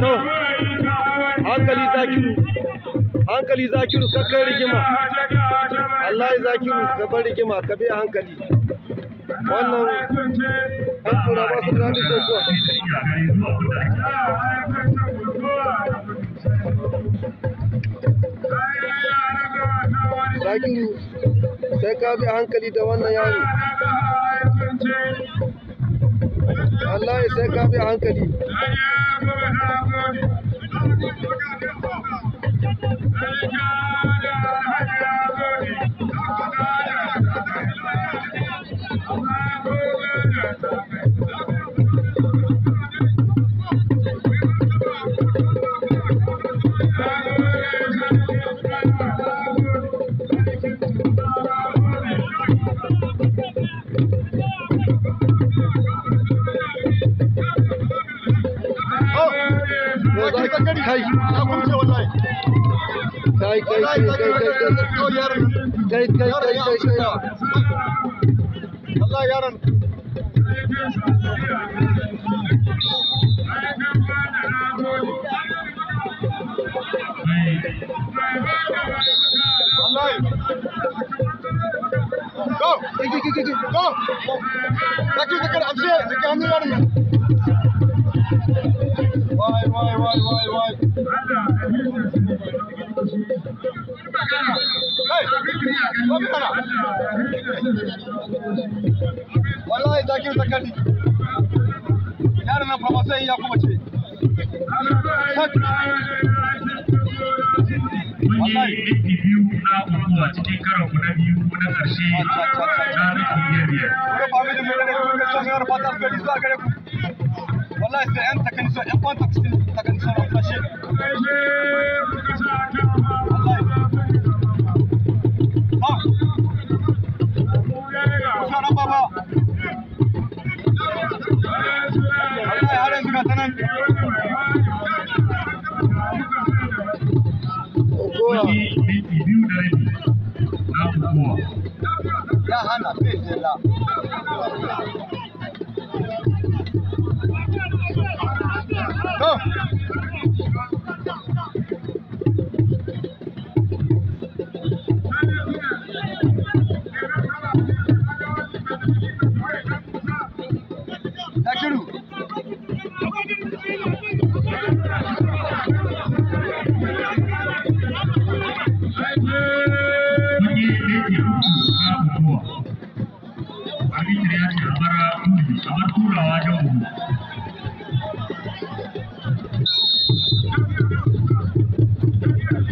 to hankali zakiru hankali zakiru kakkan rigima. Allah ya zakiru ka bar rigima ka bi hankali. Wannan an tura ba su daɗi ko kuwa? Zakiru sai ka bi hankali da wannan yaro. अल्लाह इसे का बयान करिए Thank you. kai na kunce wallahi kai kai kai kai kai kai kai kai kai kai Allah Go! Go! Go! Go! Go! Go! Go! Go! Go! Go! Go! Go! Go! Go! Go! Wai Hey, go bi kana wallahi zakir zakari yaron nan fa sai ya kuma ce Wallahi minti biyu na uku a cikin karon na biyu na ƙarshe na rikin biyar biyar. ko ba mi da mai da kuma son yar fata ga disa gare ku والله أنت كنسو انت كنسو كنسو ماشي شرب بابا الله. يهلا زكاة تنان يا هلا بإذن الله. Go. Thank. 我们不搞那种